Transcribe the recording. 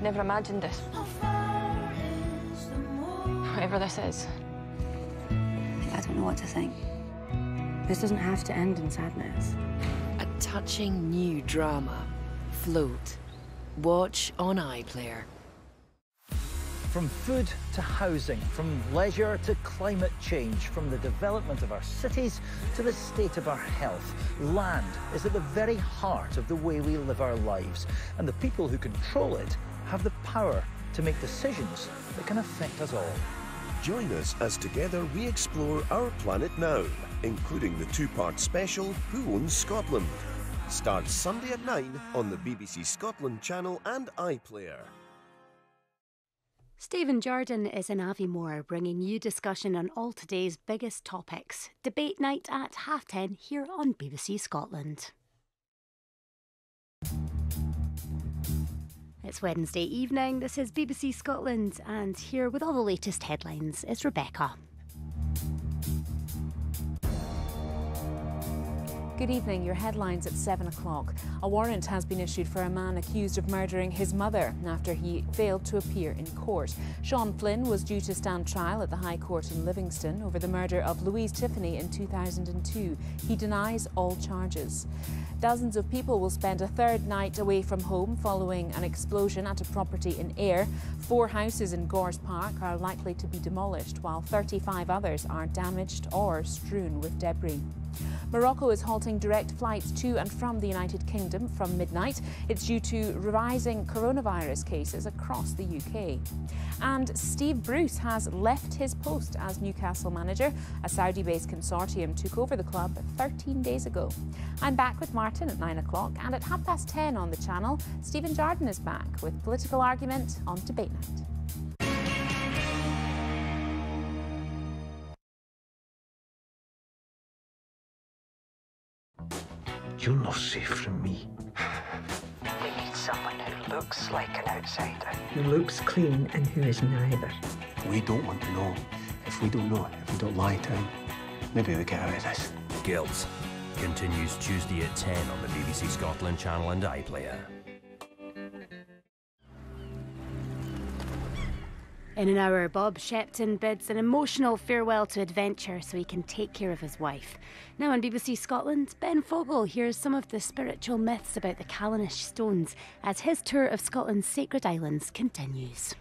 I'd never imagined this. Whatever this is. I don't know what to think. This doesn't have to end in sadness. A touching new drama. Float. Watch on iPlayer. From food to housing, from leisure to climate change, from the development of our cities to the state of our health, land is at the very heart of the way we live our lives. And the people who control it have the power to make decisions that can affect us all. Join us as together we explore our planet now, including the two part special Who Owns Scotland? Starts Sunday at 9 on the BBC Scotland channel and iPlayer. Stephen Jardine is in Aviemore bringing you discussion on all today's biggest topics. Debate night at half ten here on BBC Scotland. It's Wednesday evening. This is BBC Scotland, and here with all the latest headlines is Rebecca. Good evening. Your headlines at 7 o'clock. A warrant has been issued for a man accused of murdering his mother after he failed to appear in court. Sean Flynn was due to stand trial at the High Court in Livingston over the murder of Louise Tiffney in 2002. He denies all charges. Dozens of people will spend a third night away from home following an explosion at a property in Ayr. Four houses in Gorse Park are likely to be demolished, while 35 others are damaged or strewn with debris. Morocco is halting direct flights to and from the United Kingdom from midnight. It's due to rising coronavirus cases across the UK. And Steve Bruce has left his post as Newcastle manager. A Saudi based consortium took over the club 13 days ago. I'm back with Martin at 9 o'clock, and at half past 10 on the channel, Stephen Jardine is back with political argument on debate night. You're not safe from me. We need someone who looks like an outsider. Who looks clean and who is neither. We don't want to know. If we don't know, if we don't lie to him, maybe we get out of this. Guilt continues Tuesday at 10 on the BBC Scotland channel and iPlayer. In an hour, Bob Shepton bids an emotional farewell to adventure so he can take care of his wife. Now on BBC Scotland, Ben Fogle hears some of the spiritual myths about the Callanish stones as his tour of Scotland's sacred islands continues.